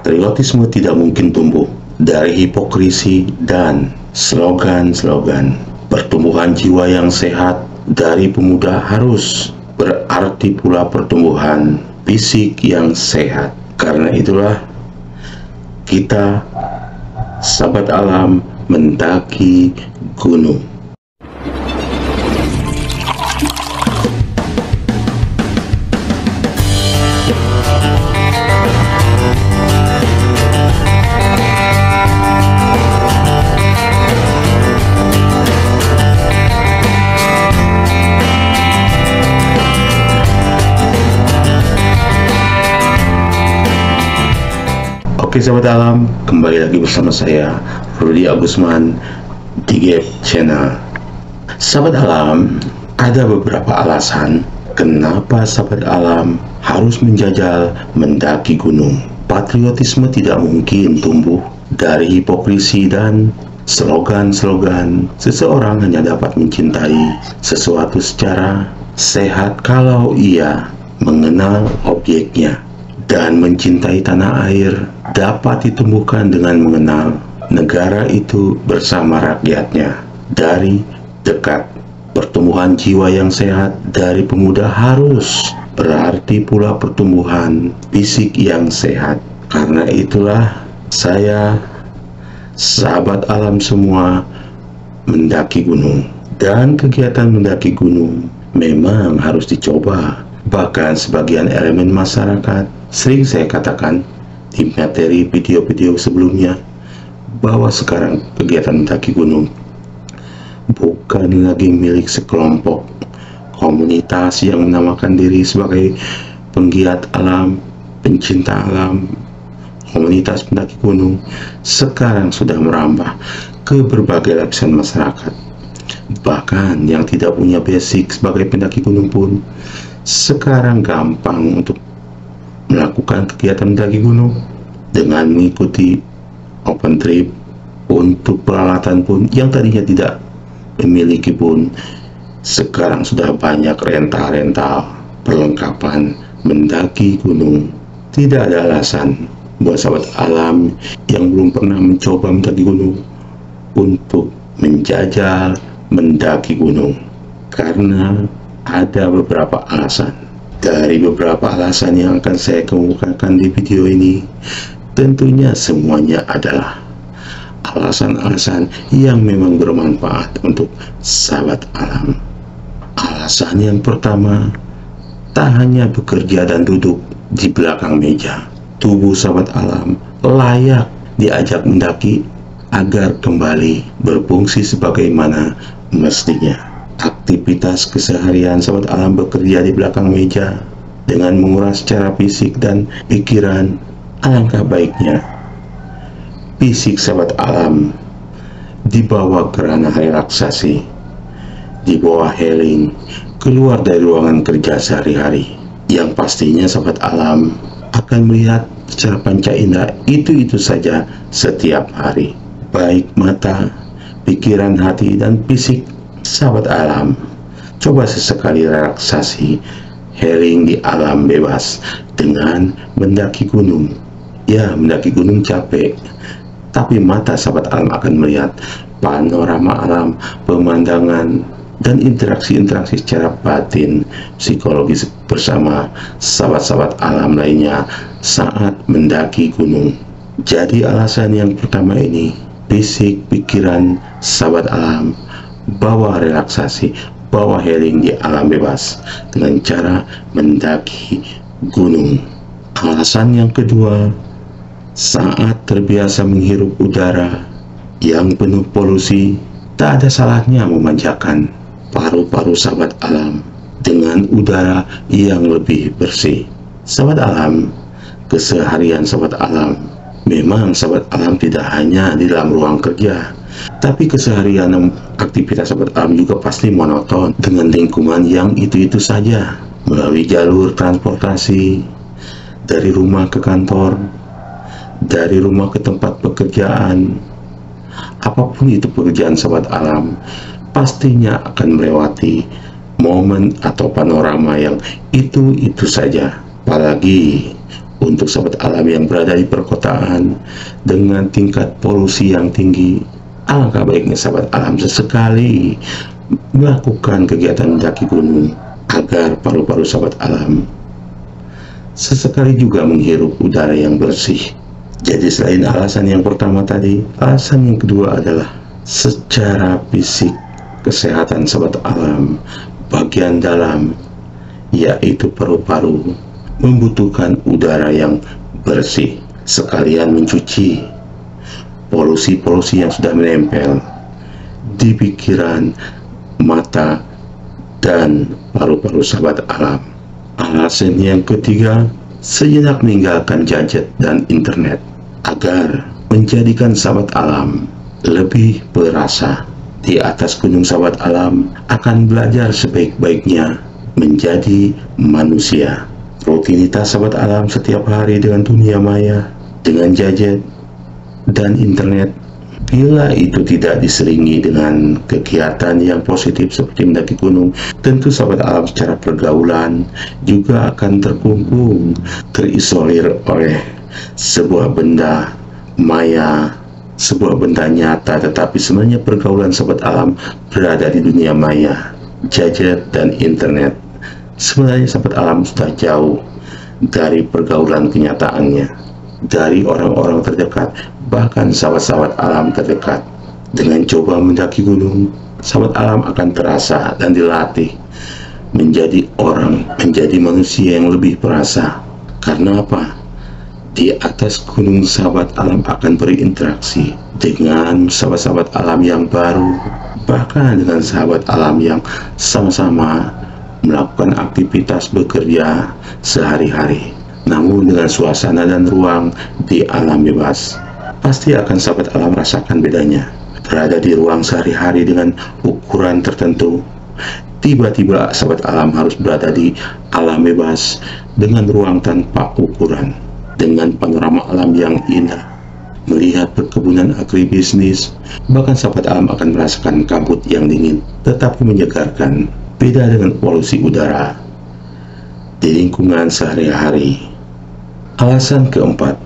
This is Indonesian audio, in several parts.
Patriotisme tidak mungkin tumbuh dari hipokrisi dan slogan-slogan. Pertumbuhan jiwa yang sehat dari pemuda harus berarti pula pertumbuhan fisik yang sehat. Karena itulah kita sahabat alam mendaki gunung. Oke sahabat alam, kembali lagi bersama saya Rudy Agusman di Gap Channel. Sahabat alam, ada beberapa alasan kenapa sahabat alam harus menjajal mendaki gunung. Patriotisme tidak mungkin tumbuh dari hipokrisi dan slogan-slogan. Seseorang hanya dapat mencintai sesuatu secara sehat kalau ia mengenal objeknya dan mencintai tanah air dapat ditumbuhkan dengan mengenal negara itu bersama rakyatnya dari dekat. Pertumbuhan jiwa yang sehat dari pemuda harus berarti pula pertumbuhan fisik yang sehat. Karena itulah saya, sahabat alam semua, mendaki gunung. Dan kegiatan mendaki gunung memang harus dicoba. Bahkan sebagian elemen masyarakat Sering saya katakan di materi video-video sebelumnya bahwa sekarang kegiatan mendaki gunung bukan lagi milik sekelompok komunitas yang menamakan diri sebagai penggiat alam, pencinta alam, komunitas pendaki gunung sekarang sudah merambah ke berbagai lapisan masyarakat. Bahkan yang tidak punya basic sebagai pendaki gunung pun sekarang gampang untuk melakukan kegiatan mendaki gunung dengan mengikuti open trip untuk peralatan pun yang tadinya tidak memiliki pun sekarang sudah banyak rental-rental perlengkapan mendaki gunung. Tidak ada alasan buat sahabat alam yang belum pernah mencoba mendaki gunung untuk menjajal mendaki gunung karena ada beberapa alasan dari beberapa alasan yang akan saya kemukakan di video ini, tentunya semuanya adalah alasan-alasan yang memang bermanfaat untuk sahabat alam. Alasan yang pertama, tak hanya bekerja dan duduk di belakang meja, tubuh sahabat alam layak diajak mendaki agar kembali berfungsi sebagaimana mestinya aktivitas keseharian sahabat alam bekerja di belakang meja dengan menguras secara fisik dan pikiran alangkah baiknya fisik sahabat alam dibawa ke ranah relaksasi di bawah healing keluar dari ruangan kerja sehari-hari. Yang pastinya sahabat alam akan melihat secara panca indera itu-itu saja setiap hari. Baik mata, pikiran, hati, dan fisik Sahabat alam, coba sesekali relaksasi healing di alam bebas dengan mendaki gunung. Ya, mendaki gunung capek, tapi mata sahabat alam akan melihat panorama alam, pemandangan, dan interaksi-interaksi secara batin psikologis bersama sahabat-sahabat alam lainnya saat mendaki gunung. Jadi alasan yang pertama ini, fisik, pikiran, sahabat alam bawa relaksasi, bawa healing di alam bebas dengan cara mendaki gunung. Alasan yang kedua, saat terbiasa menghirup udara yang penuh polusi, tak ada salahnya memanjakan paru-paru sahabat alam dengan udara yang lebih bersih. Sahabat alam, keseharian sahabat alam, memang sahabat alam tidak hanya di dalam ruang kerja, tapi keseharian aktivitas sahabat alam juga pasti monoton dengan lingkungan yang itu-itu saja melalui jalur transportasi dari rumah ke kantor, dari rumah ke tempat pekerjaan. Apa pun itu pekerjaan sahabat alam, pastinya akan melewati momen atau panorama yang itu-itu saja. Apalagi Untuk sahabat alam yang berada di perkotaan dengan tingkat polusi yang tinggi, alangkah baiknya sahabat alam sesekali melakukan kegiatan mendaki gunung agar paru-paru sahabat alam sesekali juga menghirup udara yang bersih. Jadi selain alasan yang pertama tadi, alasan yang kedua adalah secara fisik kesehatan sahabat alam bagian dalam yaitu paru-paru membutuhkan udara yang bersih sekalian mencuci polusi-polusi yang sudah menempel di pikiran, mata, dan paru-paru sahabat alam. Alasan yang ketiga, sejenak meninggalkan gadget dan internet agar menjadikan sahabat alam lebih berasa di atas gunung sahabat alam akan belajar sebaik-baiknya menjadi manusia. Rutinitas sahabat alam setiap hari dengan dunia maya, dengan gadget dan internet Bila itu tidak diseringi dengan kegiatan yang positif seperti mendaki gunung, tentu sahabat alam secara pergaulan juga akan terkungkung, terisolir oleh sebuah benda maya, sebuah benda nyata, tetapi sebenarnya pergaulan sahabat alam berada di dunia maya, gadget dan internet. Sebenarnya sahabat alam sudah jauh dari pergaulan kenyataannya, dari orang-orang terdekat, bahkan sahabat-sahabat alam terdekat. Dengan coba mendaki gunung, sahabat alam akan terasa dan dilatih menjadi orang, menjadi manusia yang lebih perasa. Karena apa? Di atas gunung sahabat alam akan berinteraksi dengan sahabat-sahabat alam yang baru, bahkan dengan sahabat alam yang sama-sama melakukan aktivitas bekerja sehari-hari. Namun dengan suasana dan ruang di alam bebas pasti akan sahabat alam rasakan bedanya. Berada di ruang sehari-hari dengan ukuran tertentu, tiba-tiba sahabat alam harus berada di alam bebas dengan ruang tanpa ukuran, dengan panorama alam yang indah. Melihat perkebunan agribisnis, bahkan sahabat alam akan merasakan kabut yang dingin, tetapi menyegarkan, beda dengan polusi udara di lingkungan sehari-hari. Alasan keempat,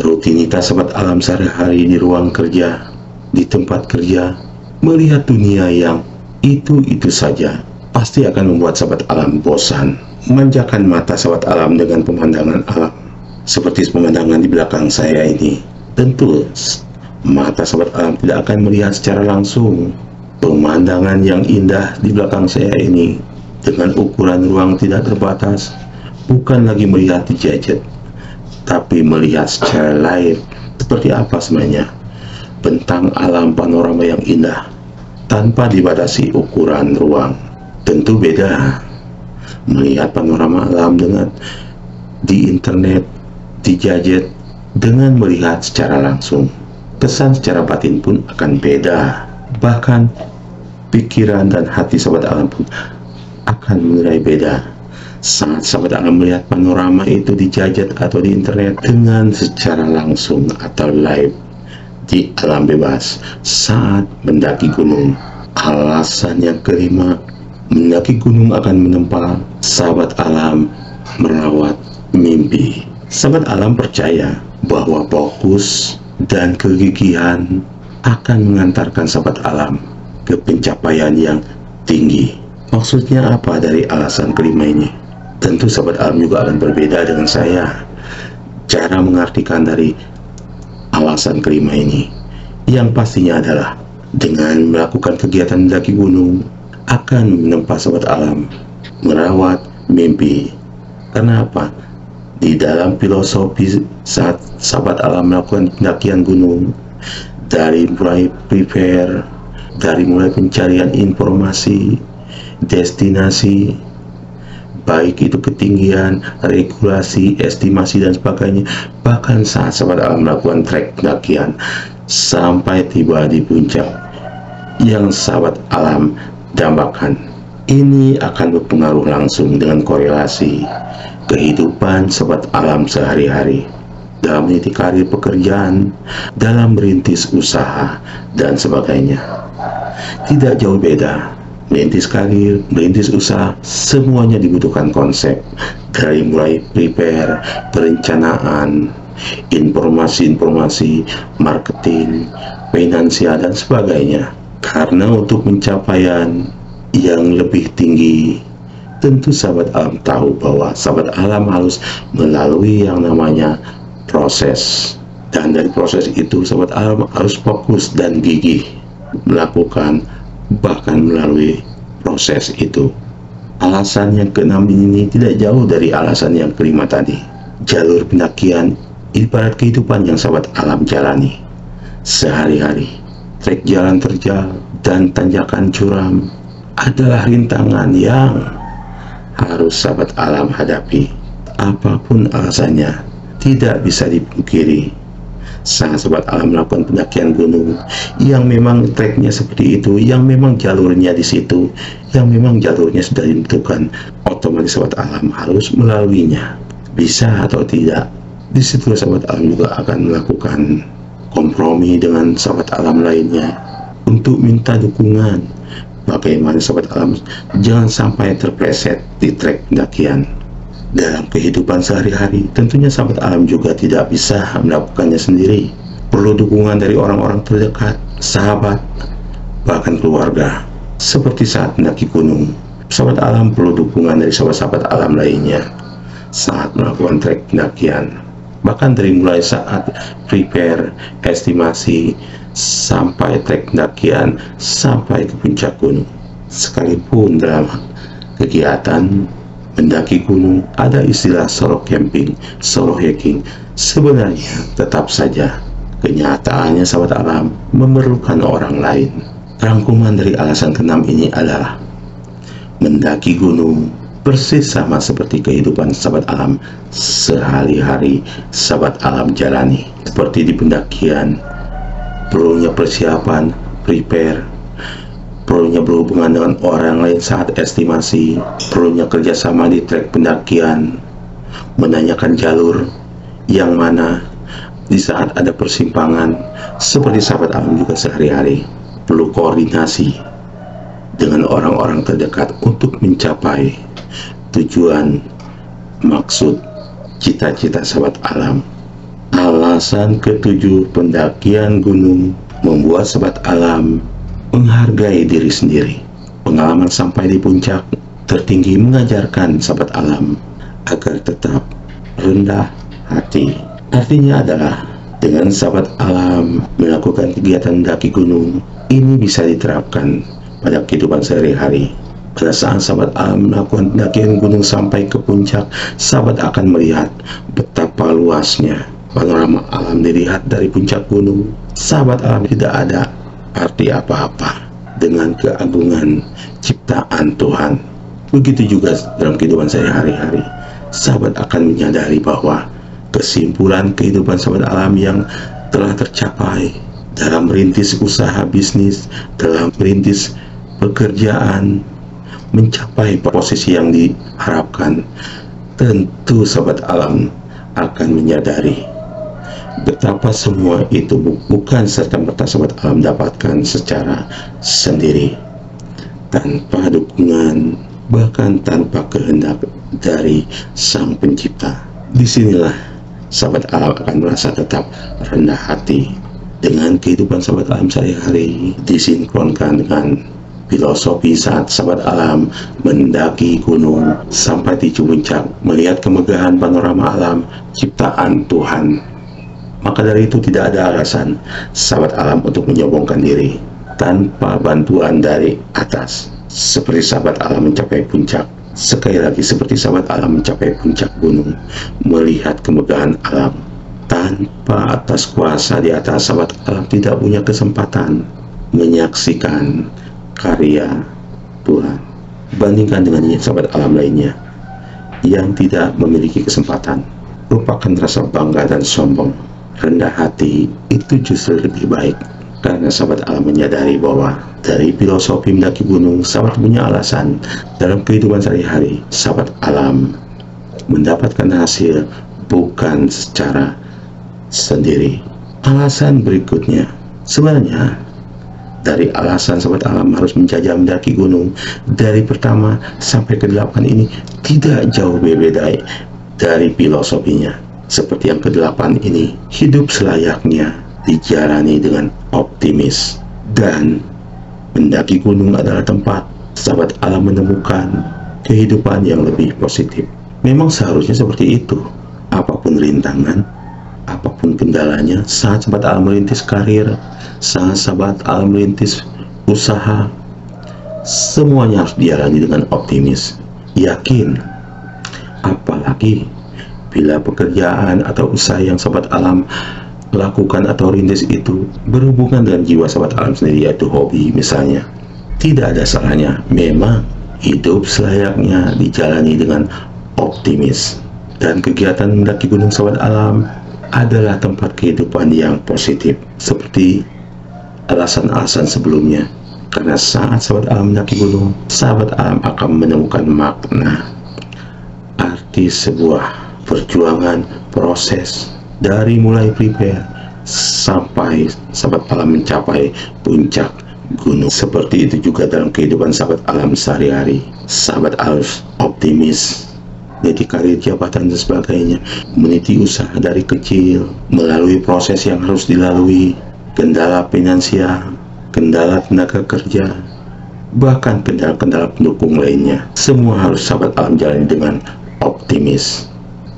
rutinitas sahabat alam sehari-hari di ruang kerja, di tempat kerja, melihat dunia yang itu-itu saja, pasti akan membuat sahabat alam bosan. Memanjakan mata sahabat alam dengan pemandangan alam, seperti pemandangan di belakang saya ini. Tentu, mata sahabat alam tidak akan melihat secara langsung pemandangan yang indah di belakang saya ini dengan ukuran ruang tidak terbatas bukan lagi melihat di gadget tapi melihat secara lain seperti apa sebenarnya bentang alam panorama yang indah tanpa dibatasi ukuran ruang. Tentu beda melihat panorama alam dengan di internet, di gadget, dengan melihat secara langsung. Kesan secara batin pun akan beda. Bahkan pikiran dan hati sobat alam pun akan menilai beda saat sahabat akan melihat panorama itu dijajat atau di internet dengan secara langsung atau live di alam bebas saat mendaki gunung. Alasan yang kelima, mendaki gunung akan menempa sahabat alam merawat mimpi. Sahabat alam percaya bahwa fokus dan kegigihan akan mengantarkan sahabat alam ke pencapaian yang tinggi. Maksudnya apa dari alasan kelima ini? Tentu sahabat alam juga akan berbeda dengan saya. Cara mengartikan dari alasan kelima ini yang pastinya adalah dengan melakukan kegiatan mendaki gunung akan menempa sahabat alam merawat mimpi. Kenapa? Di dalam filosofi saat sahabat alam melakukan pendakian gunung dari mulai prepare, dari mulai pencarian informasi, destinasi, baik itu ketinggian, regulasi, estimasi dan sebagainya. Bahkan saat sahabat alam melakukan trek pendakian sampai tiba di puncak yang sahabat alam dambakan. Ini akan berpengaruh langsung dengan korelasi kehidupan sahabat alam sehari-hari dalam meniti karir pekerjaan, dalam merintis usaha, dan sebagainya. Tidak jauh beda merintis karir, merintis usaha, semuanya dibutuhkan konsep dari mulai prepare, perencanaan, informasi-informasi, marketing, finansial dan sebagainya. Karena untuk pencapaian yang lebih tinggi, tentu sahabat alam tahu bahwa sahabat alam harus melalui yang namanya proses. Dan dari proses itu sahabat alam harus fokus dan gigih melakukan bahkan melalui proses itu. Alasan yang keenam ini tidak jauh dari alasan yang kelima tadi. Jalur pendakian ibarat kehidupan yang sahabat alam jalani sehari-hari. Trek jalan terjal dan tanjakan curam adalah rintangan yang harus sahabat alam hadapi. Apa pun alasannya, tidak bisa dipungkiri sangat sobat alam melakukan pendakian gunung. Yang memang treknya seperti itu yang memang jalurnya di situ yang memang jalurnya sudah ditentukan otomatis sobat alam harus melaluinya. Bisa atau tidak di situ sobat alam juga akan melakukan kompromi dengan sobat alam lainnya untuk minta dukungan. Bagaimana sobat alam jangan sampai terpleset di trek pendakian dalam kehidupan sehari-hari, tentunya sahabat alam juga tidak bisa melakukannya sendiri. Perlu dukungan dari orang-orang terdekat, sahabat, bahkan keluarga. Seperti saat mendaki gunung, sahabat alam perlu dukungan dari sahabat-sahabat alam lainnya saat melakukan trek pendakian. Bahkan dari mulai saat prepare, estimasi, sampai trek pendakian, sampai ke puncak gunung. Sekalipun dalam kegiatan Mendaki gunung ada istilah solo camping, solo hiking. Sebenarnya tetap saja kenyataannya sahabat alam memerlukan orang lain. Rangkuman dari alasan keenam ini adalah mendaki gunung persis sama seperti kehidupan sahabat alam sehari-hari sahabat alam jalani. Seperti di pendakian, perlunya persiapan, prepare, perlunya berhubungan dengan orang lain saat estimasi, perlunya kerjasama di trek pendakian, menanyakan jalur yang mana di saat ada persimpangan, seperti sahabat alam juga sehari-hari, perlu koordinasi dengan orang-orang terdekat untuk mencapai tujuan, maksud, cita-cita sahabat alam. Alasan ketujuh pendakian gunung membuat sahabat alam menghargai diri sendiri. Pengalaman sampai di puncak tertinggi mengajarkan sahabat alam agar tetap rendah hati. Artinya adalah dengan sahabat alam melakukan kegiatan daki gunung, ini bisa diterapkan pada kehidupan sehari-hari. Pada saat sahabat alam melakukan pendakian gunung sampai ke puncak, sahabat akan melihat betapa luasnya panorama alam dilihat dari puncak gunung. Sahabat alam tidak ada arti apa-apa dengan keagungan ciptaan Tuhan. Begitu juga dalam kehidupan saya hari-hari. Sahabat akan menyadari bahwa kesimpulan kehidupan sahabat alam yang telah tercapai dalam merintis usaha bisnis, dalam merintis pekerjaan, mencapai posisi yang diharapkan, tentu sahabat alam akan menyadari betapa semua itu bukan serta-merta sobat alam dapatkan secara sendiri. Tanpa dukungan bahkan tanpa kehendak dari sang pencipta. Di sinilah sahabat alam akan merasa tetap rendah hati. Dengan kehidupan sahabat alam sehari-hari disinkronkan dengan filosofi saat sahabat alam mendaki gunung sampai di puncak melihat kemegahan panorama alam ciptaan Tuhan maka dari itu tidak ada alasan sahabat alam untuk menyombongkan diri tanpa bantuan dari atas. Seperti sahabat alam mencapai puncak, sekali lagi seperti sahabat alam mencapai puncak gunung, melihat kemegahan alam. Tanpa atas kuasa di atas sahabat alam tidak punya kesempatan menyaksikan karya Tuhan. Bandingkan dengan sahabat alam lainnya yang tidak memiliki kesempatan, merupakan rasa bangga dan sombong rendah hati itu justru lebih baik. Karena sahabat alam menyadari bahwa dari filosofi mendaki gunung sahabat punya alasan dalam kehidupan sehari-hari sahabat alam mendapatkan hasil bukan secara sendiri. Alasan berikutnya sebenarnya dari alasan sahabat alam harus menjajah mendaki gunung dari pertama sampai ke delapan ini tidak jauh berbeda dari filosofinya seperti yang kedelapan ini hidup selayaknya dijalani dengan optimis. Dan mendaki gunung adalah tempat sahabat alam menemukan kehidupan yang lebih positif. Memang seharusnya seperti itu. Apa pun rintangan apa pun kendalanya saat sahabat alam merintis karir saat sahabat alam merintis usaha semuanya harus dijalani dengan optimis. Yakin apalagi bila pekerjaan atau usaha yang sahabat alam lakukan atau rintis itu berhubungan dengan jiwa sahabat alam sendiri yaitu hobi misalnya tidak ada salahnya. Memang hidup selayaknya dijalani dengan optimis. Dan kegiatan mendaki gunung sahabat alam adalah tempat kehidupan yang positif seperti alasan-alasan sebelumnya. Karena saat sahabat alam mendaki gunung sahabat alam akan menemukan makna arti sebuah perjuangan proses dari mulai prepare sampai sahabat alam mencapai puncak gunung. Seperti itu juga dalam kehidupan sahabat alam sehari-hari. Sahabat harus optimis jadi karir jabatan dan sebagainya. Meniti usaha dari kecil melalui proses yang harus dilalui. Kendala finansial kendala tenaga kerja bahkan kendala-kendala pendukung lainnya. Semua harus sahabat alam jalani dengan optimis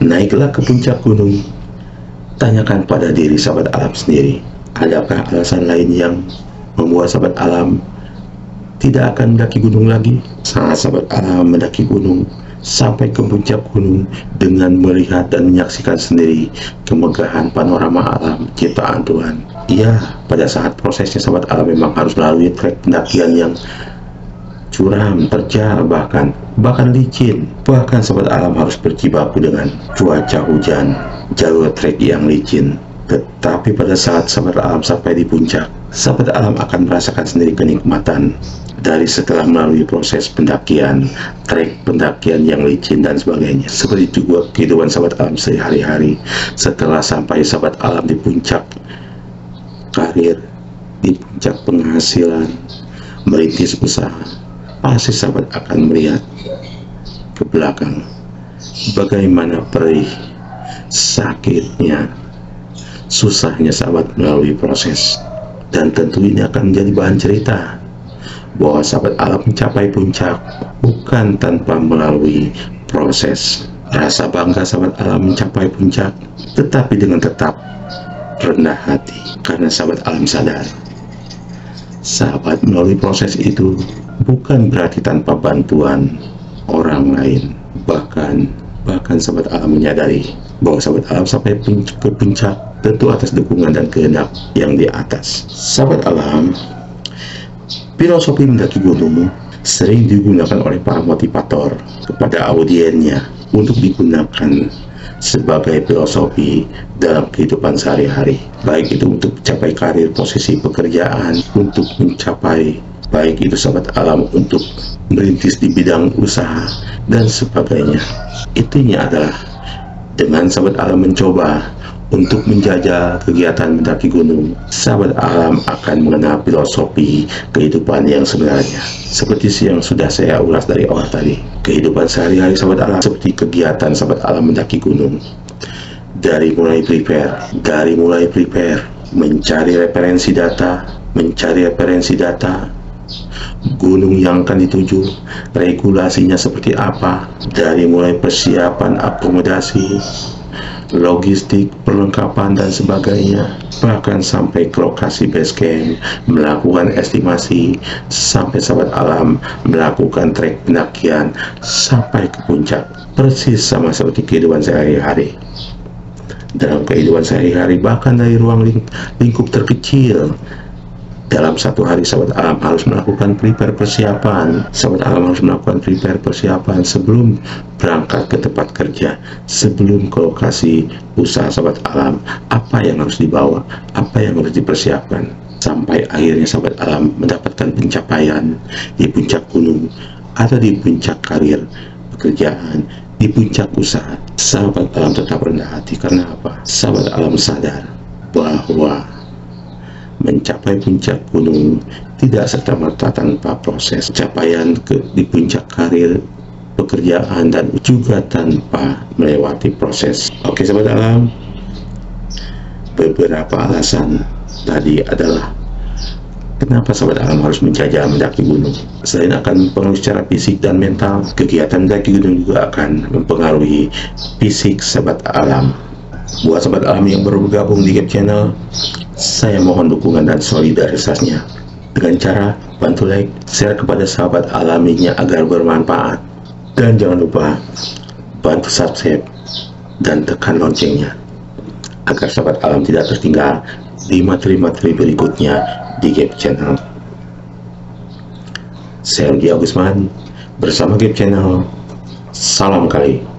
naiklah ke puncak gunung tanyakan pada diri sahabat alam sendiri adakah alasan lain yang membuat sahabat alam tidak akan mendaki gunung lagi saat sahabat alam mendaki gunung sampai ke puncak gunung dengan melihat dan menyaksikan sendiri kemegahan panorama alam ciptaan Tuhan. Iya, pada saat prosesnya sahabat alam memang harus melalui trek pendakian yang curam, terjal, bahkan bahkan licin. Bahkan sahabat alam harus berjibaku dengan cuaca hujan, jalur trek yang licin. Tetapi pada saat sahabat alam sampai di puncak, sahabat alam akan merasakan sendiri kenikmatan dari setelah melalui proses pendakian, trek pendakian yang licin dan sebagainya. Seperti juga kehidupan sahabat alam sehari-hari setelah sampai sahabat alam di puncak karir, di puncak penghasilan, merintis usaha, pasti sahabat akan melihat ke belakang? Bagaimana perih, sakitnya, susahnya sahabat melalui proses? Dan tentu ini akan menjadi bahan cerita bahwa sahabat alam mencapai puncak bukan tanpa melalui proses. Rasa bangga sahabat alam mencapai puncak tetapi dengan tetap rendah hati karena sahabat alam sadar. Sahabat melalui proses itu bukan berarti tanpa bantuan orang lain. Bahkan bahkan sahabat alam menyadari bahwa sahabat alam sampai ke puncak tentu atas dukungan dan kehendak yang di atas. Sahabat alam Filosofi mendaki gunung sering digunakan oleh para motivator kepada audiennya untuk digunakan sebagai filosofi dalam kehidupan sehari-hari. Baik itu untuk mencapai karir posisi pekerjaan untuk mencapai baik itu sahabat alam untuk merintis di bidang usaha dan sebagainya intinya adalah dengan sahabat alam mencoba untuk menjajah kegiatan mendaki gunung, sahabat alam akan mengenal filosofi kehidupan yang sebenarnya. Seperti yang sudah saya ulas dari awal tadi, kehidupan sehari-hari sahabat alam seperti kegiatan sahabat alam mendaki gunung. Dari mulai prepare, dari mulai prepare, mencari referensi data, mencari referensi data, gunung yang akan dituju, regulasinya seperti apa, dari mulai persiapan akomodasi, logistik, perlengkapan dan sebagainya bahkan sampai ke lokasi base camp melakukan estimasi sampai sahabat alam melakukan trek pendakian sampai ke puncak persis sama seperti kehidupan sehari-hari. Dalam kehidupan sehari-hari bahkan dari ruang lingkup terkecil dalam satu hari sahabat alam harus melakukan prepare persiapan. Sahabat alam harus melakukan prepare persiapan sebelum berangkat ke tempat kerja sebelum ke lokasi usaha sahabat alam apa yang harus dibawa? Apa yang harus dipersiapkan? Sampai akhirnya sahabat alam mendapatkan pencapaian di puncak gunung atau di puncak karir pekerjaan di puncak usaha. Sahabat alam tetap rendah hati. Karena apa? Sahabat alam sadar bahwa mencapai puncak gunung tidak serta-merta tanpa proses capaian ke, di puncak karir pekerjaan dan juga tanpa melewati proses. Oke sahabat alam, beberapa alasan tadi adalah Kenapa sahabat alam harus menjajah mendaki gunung? Selain akan mempengaruhi secara fisik dan mental, kegiatan mendaki gunung juga akan mempengaruhi fisik sahabat alam. Buat sahabat alam yang baru bergabung di Gap Channel, saya mohon dukungan dan solidaritasnya dengan cara bantu like, share kepada sahabat alaminya agar bermanfaat. Dan jangan lupa bantu subscribe dan tekan loncengnya agar sahabat alam tidak tertinggal di materi-materi berikutnya di Gap Channel. Saya Rudi Agusman bersama Gap Channel. Salam kali.